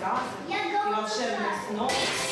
gazy i owszemnych snów.